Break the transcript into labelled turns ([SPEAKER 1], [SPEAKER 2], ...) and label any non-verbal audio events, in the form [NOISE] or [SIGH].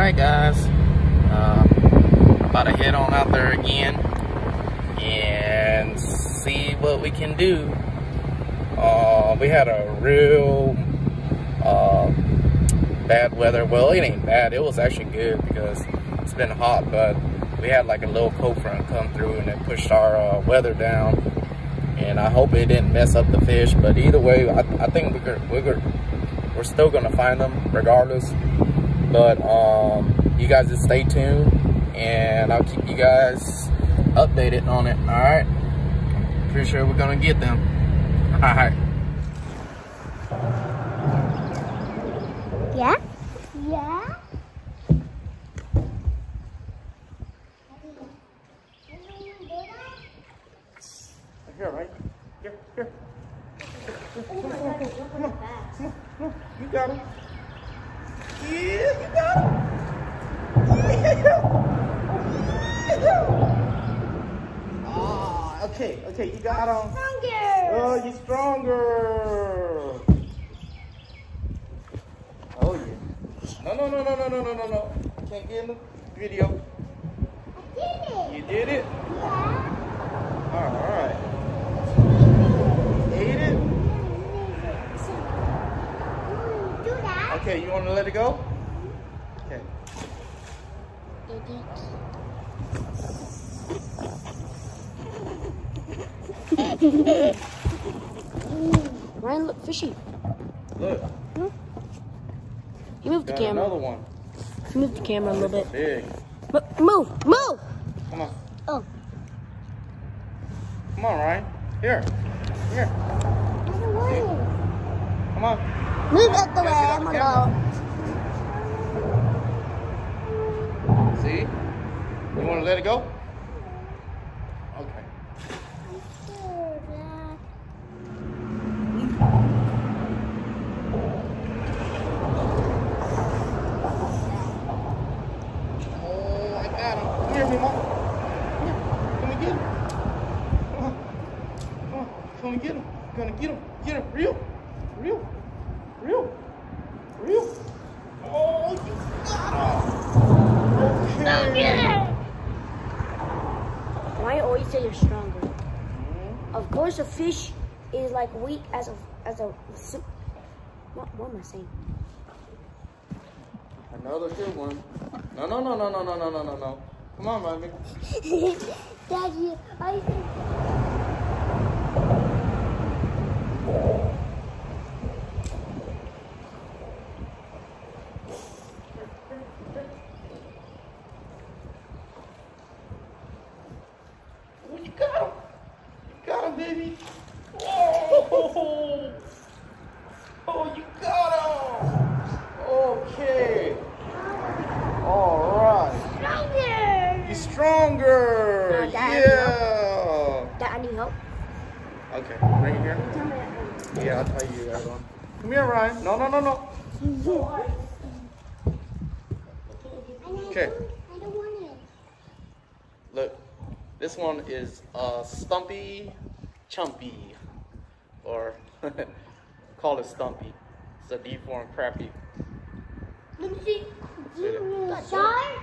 [SPEAKER 1] Alright guys, uh, about to head on out there again and see what we can do. Uh, we had a real uh, bad weather. Well, it ain't bad. It was actually good because it's been hot, but we had like a little cold front come through and it pushed our uh, weather down. And I hope it didn't mess up the fish. But either way, I, I think we're, we're, we're still going to find them regardless. But um, you guys just stay tuned and I'll keep you guys updated on it. All right. Pretty sure we're going to get them. All right.
[SPEAKER 2] Yeah? Yeah?
[SPEAKER 1] Here, right? Here, here.
[SPEAKER 2] Oh my god, it's jumping fast.
[SPEAKER 1] You got him. Yeah, you got him. Yeah. Ah, okay, okay, you got him.
[SPEAKER 2] Stronger!
[SPEAKER 1] Oh, you're stronger. Oh yeah. No, no, no, no, no, no, no, no, no. Can't get in the video.
[SPEAKER 2] I did it!
[SPEAKER 1] You did it.
[SPEAKER 2] Yeah?
[SPEAKER 1] All right. Ate it.
[SPEAKER 2] Mm, Do that.
[SPEAKER 1] Okay, you want to let it go? Okay. [LAUGHS]
[SPEAKER 3] Ryan, look, fishy.
[SPEAKER 1] Look,
[SPEAKER 3] You move the
[SPEAKER 1] got
[SPEAKER 3] camera.
[SPEAKER 1] another one.
[SPEAKER 3] You move the camera a little bit.
[SPEAKER 1] Big.
[SPEAKER 3] Mo- Move, move.
[SPEAKER 1] Come on.
[SPEAKER 3] Oh.
[SPEAKER 1] Come on, Ryan. Here. Here.
[SPEAKER 2] I don't want it.
[SPEAKER 1] Come on.
[SPEAKER 3] Move out the way. I'm gonna go.
[SPEAKER 1] See? You want to let it go? Okay. Oh, I got him. Come here, Mima. Come here. Come and get him. Come on. Come on. Come and get him. Gonna get him. Get him. Real. Real. Real. Real. Oh, you got him. Okay.
[SPEAKER 3] Why always say you're stronger? Hmm? Of course, a fish is like weak as a as a. What, what am I saying?
[SPEAKER 1] Another good one. No, no, no, no, no, no, no, no, no, no. Come on, Remy. [LAUGHS]
[SPEAKER 2] Daddy, I think
[SPEAKER 1] Oh, you got him. You got him, baby. Oh, oh you got him. Okay. All right.
[SPEAKER 2] stronger!
[SPEAKER 1] You stronger.
[SPEAKER 3] No, Dad,
[SPEAKER 1] yeah.
[SPEAKER 3] Dad, I need help.
[SPEAKER 1] Okay, bring it here. Yeah, I'll tell you that one. Come here, Ryan. No, no, no, no. Okay.
[SPEAKER 2] I don't want it.
[SPEAKER 1] Look, this one is uh, Stumpy Chumpy, or [LAUGHS] call it Stumpy. It's a deformed crappie.
[SPEAKER 2] Let me see.
[SPEAKER 1] See it?
[SPEAKER 2] Dad?